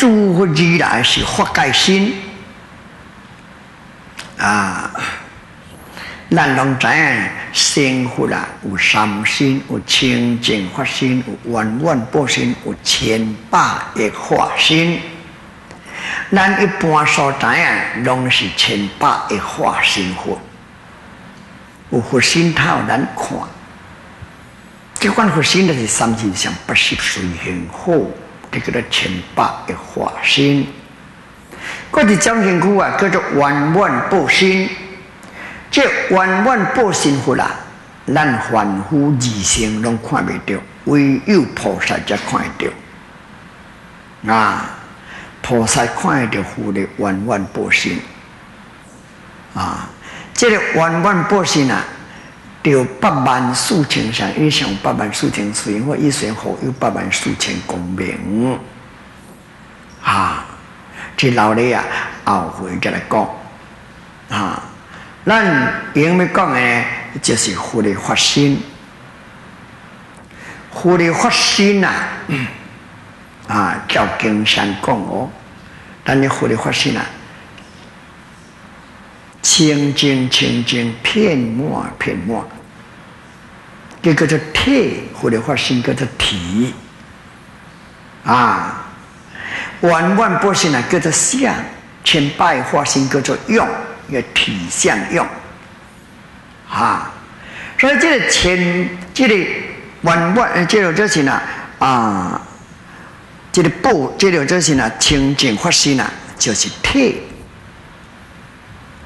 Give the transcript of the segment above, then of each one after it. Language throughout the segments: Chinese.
诸佛如来是法界心啊。咱拢知影，生活啦有三心，有清净法心，有万万报心，有千百亿化心。咱一般所知影，拢是千百亿化心佛。有佛心头咱看，这款佛心就是三千上八十随行好，这叫做千百的化心。嗰啲讲辛苦啊，叫做万万不心。这万万不心佛啦，咱凡夫二生拢看未到，唯有菩萨才看得到。啊，菩萨看得到佛的万万不心。啊，这个万万不心啊，有八万四千善，以上八万四千慈，因为一生后有八万四千功名。啊，这老李啊，后悔再来讲。啊。咱因为讲呢，就是佛的发心，佛的发心呐，啊，叫经山讲哦。但你佛的发心呐，清净清净，片末片末，这个叫体，佛的发心叫做体，啊，万万不心啊，叫做相，千百化心叫做用。个体相用，啊，所以这个千，这个万万，这个就是呢，啊，这个不，这个就是呢，清净法心呢，就是体，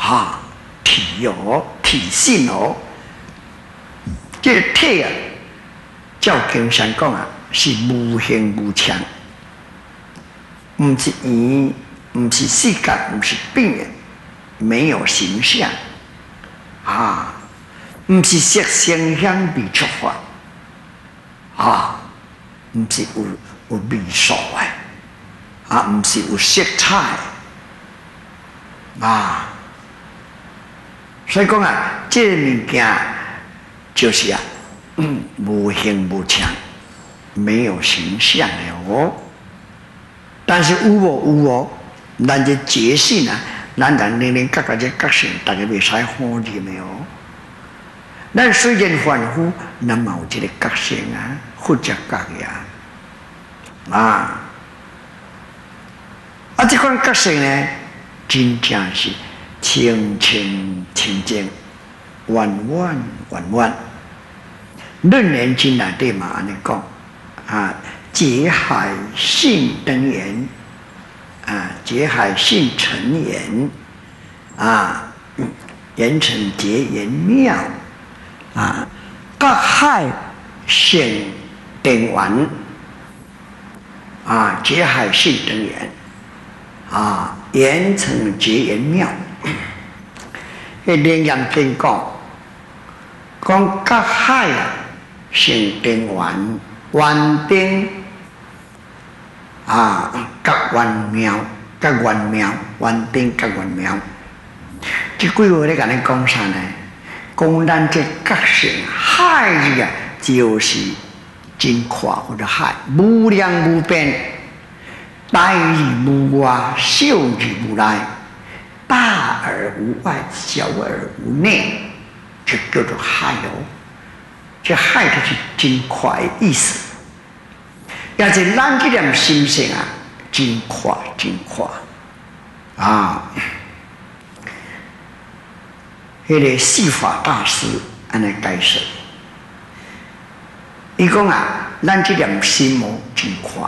啊，体哦，体性哦，这个体啊，照经上讲啊，是无形无常，唔是言，唔是世界，唔是病人。没有形象。啊，不是色香香味触法。啊，不是有有味素哎，啊，不是有色彩。啊，所以讲啊，这物件就是啊，无形无常，没有形象的哦，但是有无有哦，咱就觉性啊。咱人人各个这个性，大家未使好认没有？咱虽然凡夫，那么有这个个性啊，或者各呀啊，啊，这款个性呢，真正是清清清净，万万万万。论年经来对嘛？安尼讲啊，劫海性灯缘。啊，结海性成缘，啊，言成结缘妙，啊，各海性等完，啊，结海性等言，啊，言成结缘妙，一连两天讲，讲各海性等完，完等。啊，各万妙，各万妙，万定各万妙。这句话咧，甲你讲啥呢？讲咱这各性海字啊，就是真阔或者海，无量无边，大而无外，小而无内，大而无外，小而无内，就叫做害哦。这害就是真快的意思。也是咱这点心性啊，真快真快啊！迄个释法大师安尼解释，伊讲啊，咱这点心魔真快。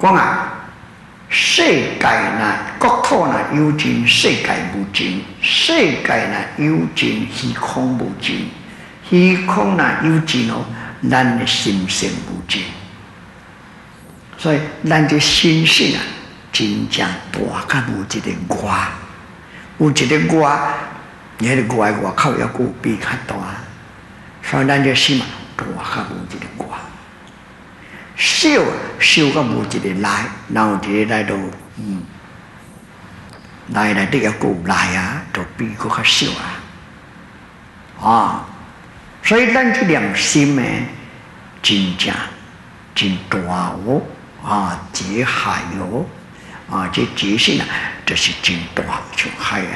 讲啊，世界呢，国土呢有尽，世界无尽；世界呢有尽，虚空无尽；虚空呢有尽哦，咱的心性无尽。所以，咱的心性啊，真正大，甲无一个外，有一个外，你个外外口要个比较大，所以咱这心啊，大甲无一个外，小小甲无一个来，然后这来到，嗯，来来这个个来啊，就比个较小啊，啊，所以咱这良心呢，真正真大哦。啊，劫海哟，啊，这劫性啊，这是真大就害人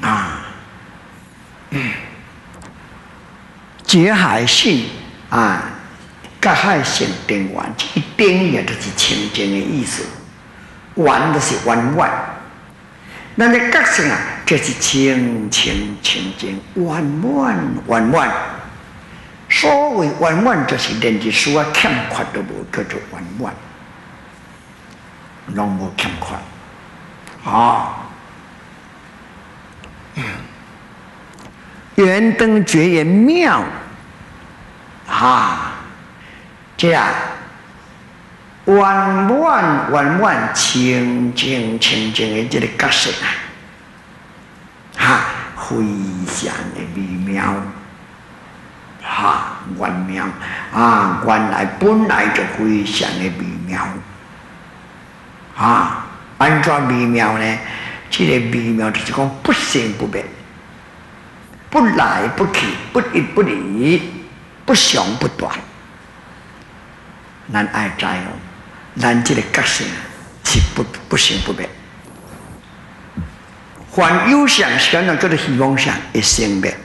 呢，啊，嗯，劫海性啊，隔海性定完，一定也就是清净的意思，完的是弯弯，那那个性啊，就是清清清净，弯弯弯弯。所谓弯弯，就是连一丝啊欠缺都无，叫做弯弯，拢无欠缺啊。圆灯绝也妙啊，这样弯弯弯弯清净清净的这个角色啊，哈，非常的微妙。哈，原妙啊！原来本来就非常的微妙啊！安怎微妙呢？这个微妙就是讲不生不灭，不来不去，不一不离，不想不断。咱爱知哦，咱这个觉性是不不生不灭。凡有想想那叫做希望想，一生灭。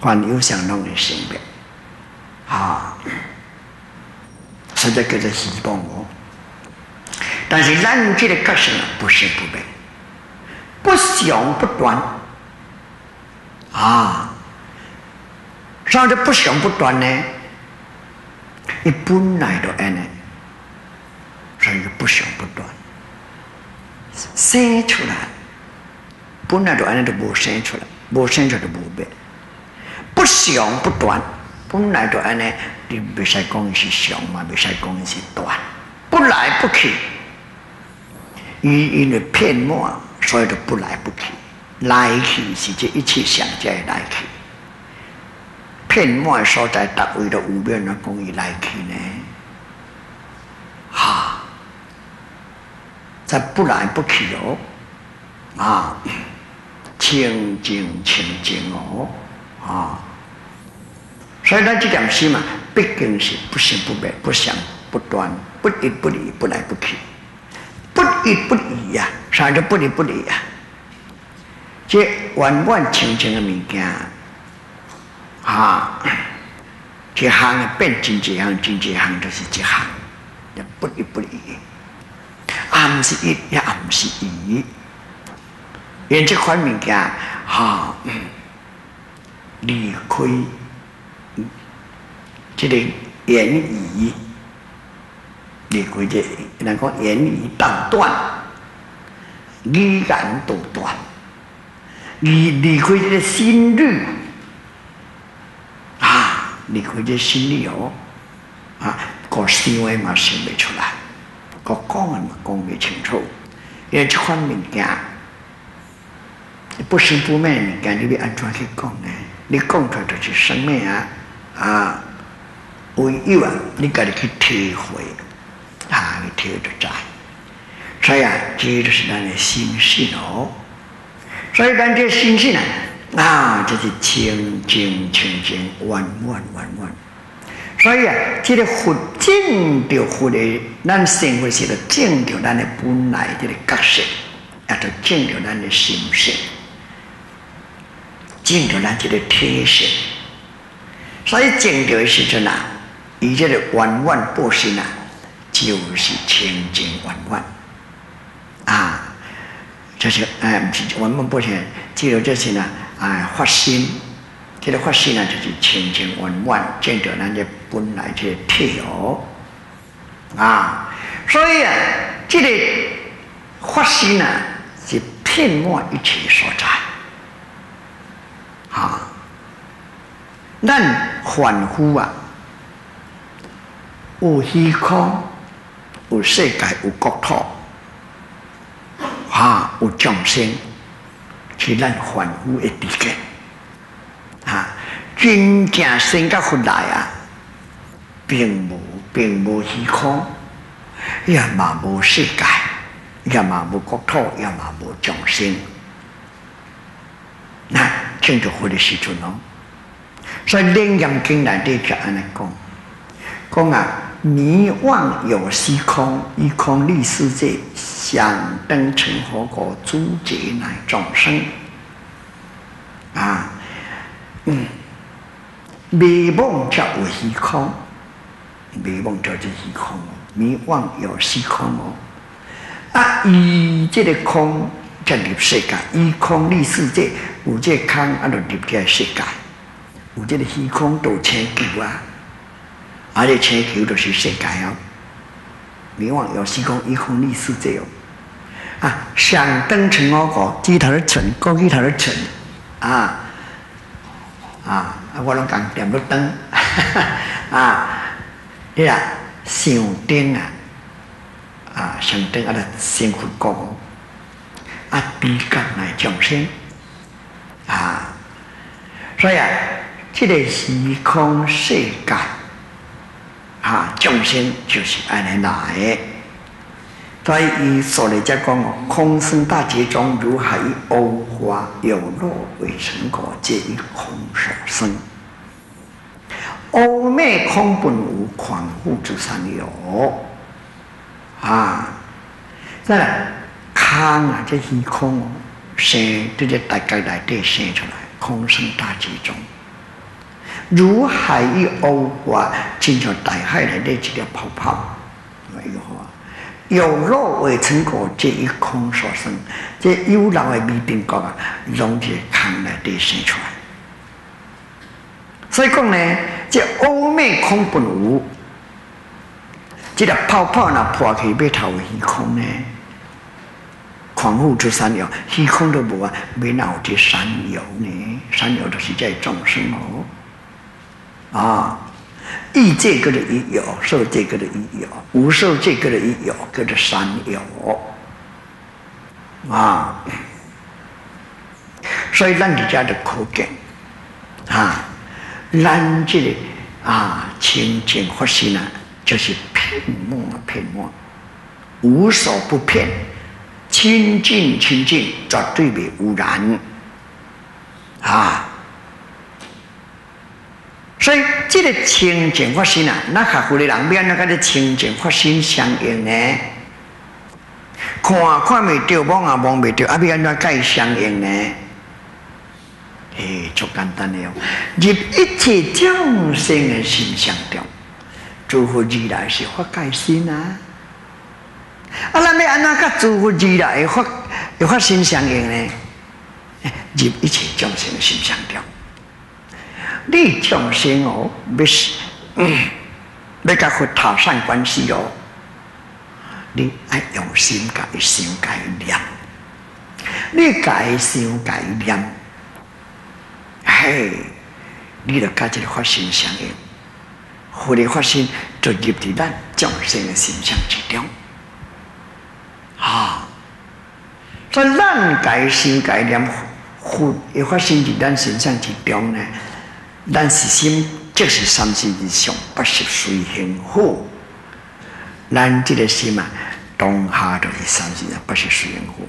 凡有想弄的性别，啊，实在叫做希望哦。但是咱这个个性不是不灭，不想不断，啊，啥叫不想不断呢？你本来都安尼，所以不想不断，生出来，本来就安尼都无生出来，无生出来就无变。不想不断，本来就安尼，你未使讲是想嘛，未使讲是断，不来不去。因因为片末，所以就不来不去。来去是这一切想在来去。片末所在，达为了无边的公义来去呢？哈，在不来不去哦，啊，清净清净哦，啊。所以呢这点心嘛，毕竟是不生不灭、不想不断、不离不离、不来不去、不离不离呀，啥叫不离不离呀？这完完清净的物件啊，这行变真这行，真这行就是这行，也不离不离，暗是一，也暗是一，因这款物件哈，离开。这个言语，离开这，人讲言语当断，语言都断，离离开这个心律，啊，离开这心里哦，啊，个思维嘛想不出来，个讲嘛讲不清楚，因为这款物件，不生不灭物件，你要安怎去讲呢？你讲出来就是生命啊，啊！唯有啊，你家己去体会，啊，去体会着在。所以啊，这就是咱的心性哦。所以咱这心性啊，啊，就是清净清净，弯弯弯弯。所以啊，这个佛正着佛的，咱生活是个正着咱的本来这个角色，也就正着咱的心性，正着咱这个体性。所以正着是怎啊？一切的弯弯不心啊，就是清净弯弯啊，这是哎，弯弯不心，只有这些呢，哎，发心，这个发心呢，就是千千万万，见到咱这本来就体哦啊，所以啊，这个发心呢，是片末一切所在。啊，咱凡夫啊。有虚空，有世界，有国土，啊，有众生，是咱凡夫的地界，啊，真正生个回来啊，并无并无虚空，也嘛无世界，也嘛无国土，也嘛无众生，那正就活的时阵咯。所以《楞严经》内底就安尼讲。讲啊，迷妄有虚空，一空立世界，想登成佛果，诸劫乃众生。啊，嗯，迷妄叫有虚空，迷妄叫做虚空，迷妄有虚空哦。啊，以这个空叫立世界，以空立世界，有这个空啊，就立这个世界。有这个虚空都成就啊，而且千球都是世界哦。迷惘有虚空，以空立世界哦。啊，想登成我个，低头的成，高低头的成，啊啊，我拢讲点不登，啊，你啊，想登啊。啊，想登啊，的辛苦过，啊，比较来众生，啊，所以啊，这个时空世界，啊，众生就是安尼来的。所以以所来讲哦，空生大劫中，如海欧花有落为成果，皆以空所生。欧昧空本无，狂物之三有。啊，再来空啊，这虚空，生这些大概来对生出来，空生大集中，如海一欧化，经常大海来的几个泡泡，哎呦有肉为成果，这一空所生，这有肉的未定觉啊，融这空来对生出来。所以讲呢，这欧昧空本无。这个泡泡那破开被头虚空呢？狂呼出三有，虚空都无啊，没脑这三有呢？三有都是在众生哦。啊，意界个的一有，受界个的一有，无受界个的一有，个的三有。啊，所以咱家的苦根啊，咱这里啊清净佛心呢。就是骗梦啊，骗梦，无所不片，清净清净，绝对没污染啊！所以这个清净发心啊，那客户的人边那个清净发心相应呢？看看没掉，望啊望没掉，啊边那该相应呢？哎，就简单了，入一切众生的心相中。诸佛如来是发界心啊！啊，咱要安怎甲诸佛如来发有发心相应呢？入一切众生的心相中，你众生哦，要是要甲佛塔上关系哦，你爱用心改心改念，你改心改念，嘿，你就甲这个发心相应。佛的发心就入伫咱众生的心相之中，啊！所以咱改心改念，佛的发心伫咱身上之中呢，咱是心即是三世之上，不是随行护。咱这个心啊，当下就是三世人，不是随行护。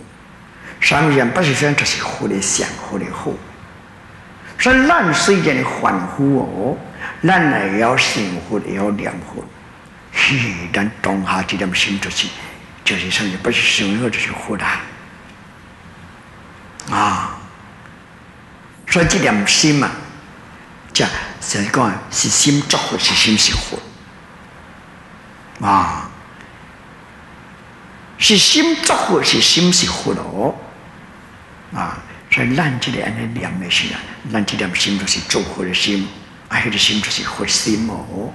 三世人不是说就是佛的想，佛的护。所以咱虽然凡夫哦。咱也要生活，也要念佛。嘿，咱当下这点心就是，就是甚至不是生活，就是活的啊。所以这点心嘛，叫是讲是心作活，是心是活啊。是心作活，是心是活哦。啊，所以咱这点安念的是啊，咱这点心就是作活的心。啊，迄个心就是佛心哦，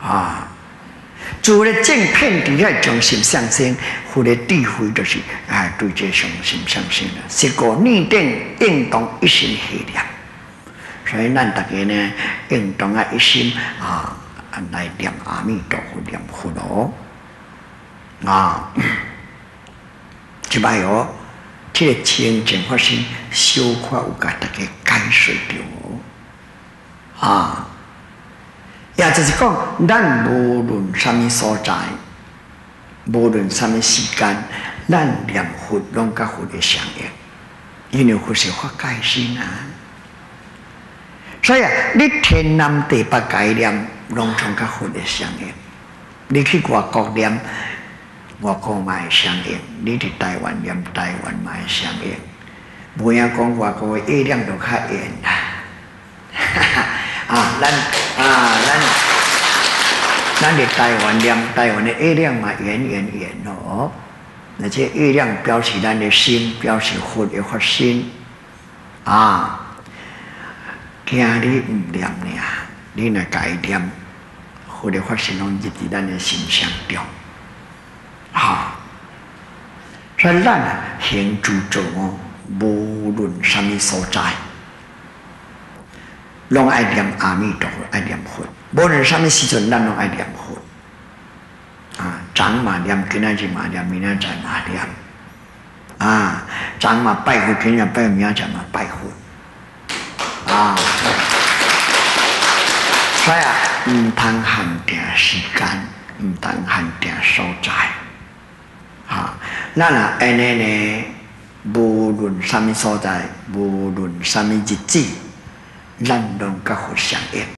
啊，做了正片底下中心上升，佛的智慧就是啊，对这中心上升了，是个逆定应当一心系念，所以咱大家呢，应当啊一心啊来念阿弥陀佛，念佛咯，啊，即摆哦，这个清净发心，小可有甲大家解释掉。啊，也就是讲，咱无论什么所在，无论什么时间，咱念佛拢甲佛的相应，因为佛是发界心啊。所以啊，你天南地北概念，拢从甲佛的相应。你去外国念，外国嘛会相应；你伫台湾念，台湾嘛会相应。不要讲外国的月亮就较圆啦。啊，咱啊，咱咱伫台湾念，台湾的月亮嘛圆圆圆咯。那这月亮表示咱的心，表示佛的发心啊。惊你唔念呢，你若改念，佛的发心拢入伫咱的心上中。好，所以咱行住坐，无论什么所在，拢爱念阿弥陀佛，爱念佛。无论什么时阵，咱拢爱念佛。啊，昨嘛念，今仔日嘛念，明仔载嘛念。啊，昨嘛拜佛，今日拜，明仔载嘛拜佛。啊，所以啊，唔通限定时间，唔通限定所在。啊，咱啊安尼呢，无论什么所在，无论什么日子，咱拢甲佛相应。